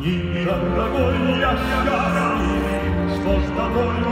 И, дорогой, я счастлив, что с тобой